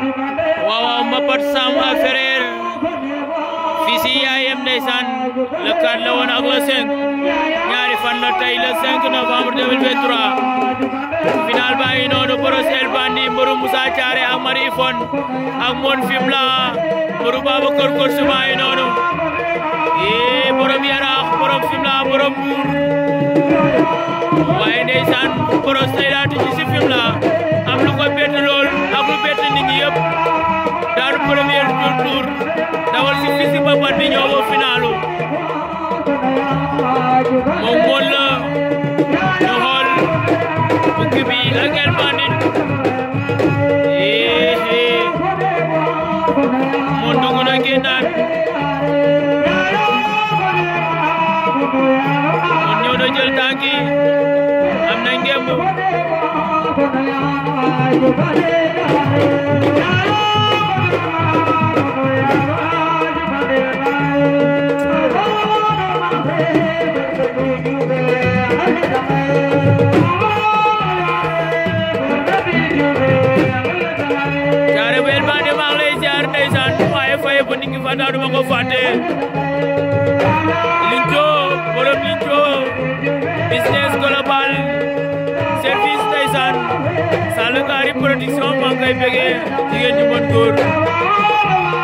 waaw waaw Mbapat Sam a Ferrer fii si yaayam ndeysaan le la woon ñaari fan la tey le 5 novembre 2023 final baa ngi noonu Brosse El Bandit mbëru Moussa ak Mari Ifone ak Mon Fimela mbëru Babacar Korsu baa ngi noonu yee borom Yaraax borom Fimela borom Mbour waaye ndeysaan Brosse tey daa tijji si Fimela wol si fils Mbeubeuth bi ñoo woo finalu moom mool la ñu xool bukki bi ak El Bandit eh moo dugg na génnaat moom ñoo doon jël tànk yi am na ngemb. Fada duma ko fàtte Linjo borom Linjo business global service ndeysaan Salla Kaari production maa ngi koy bëggee jigéen ñi mën góor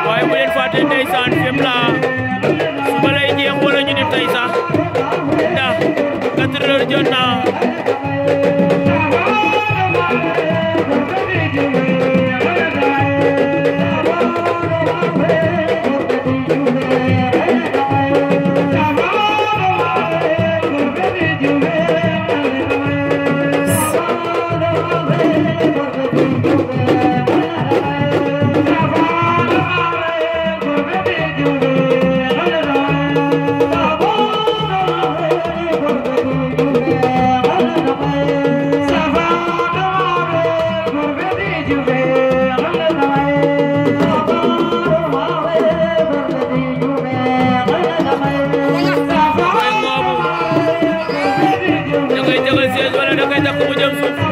waaye bu leen fàtte ndeysaan tànk mu jëm suuf